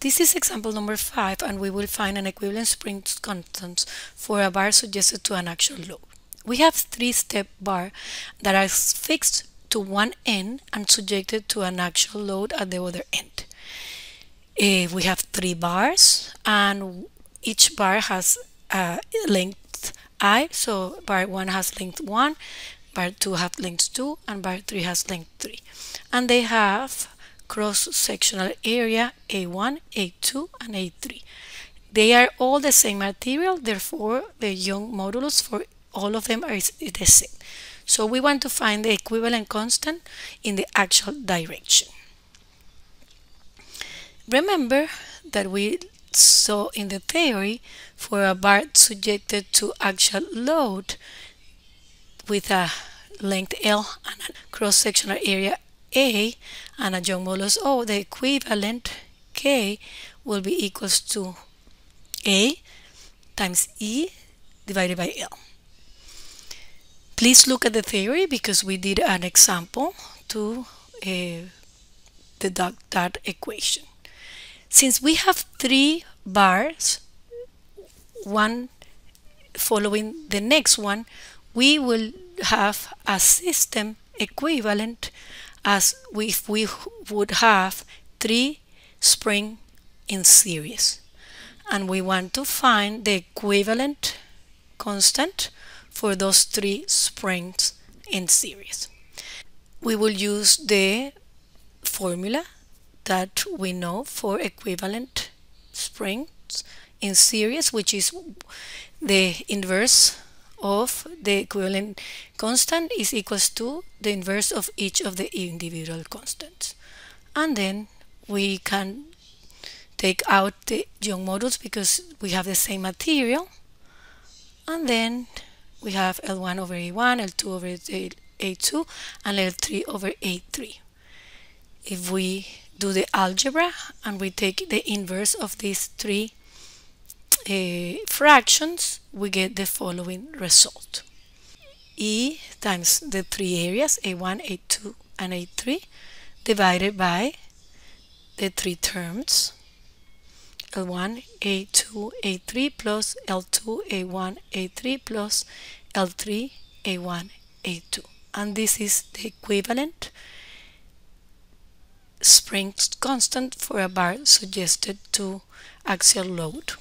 This is example number 5 and we will find an equivalent spring constant for a bar suggested to an axial load. We have three step bar that are fixed to one end and subjected to an axial load at the other end. Uh, we have three bars and each bar has a length i so bar 1 has length 1 bar 2 has length 2 and bar 3 has length 3 and they have cross-sectional area A1, A2, and A3. They are all the same material, therefore the Young modulus for all of them is the same. So we want to find the equivalent constant in the axial direction. Remember that we saw in the theory for a bar subjected to axial load with a length L and a cross-sectional area a and a Young modulus O, the equivalent K will be equals to A times E divided by L. Please look at the theory because we did an example to uh, deduct that equation. Since we have three bars, one following the next one, we will have a system equivalent as if we would have three spring in series and we want to find the equivalent constant for those three springs in series. We will use the formula that we know for equivalent springs in series which is the inverse of the equivalent constant is equals to the inverse of each of the individual constants. And then we can take out the Young modulus because we have the same material. And then we have L1 over A1, L2 over A2, and L3 over A3. If we do the algebra and we take the inverse of these three uh, fractions, we get the following result. E times the three areas, A1, A2, and A3, divided by the three terms, L1, A2, A3 plus L2, A1, A3 plus L3, A1, A2. And this is the equivalent spring constant for a bar suggested to axial load.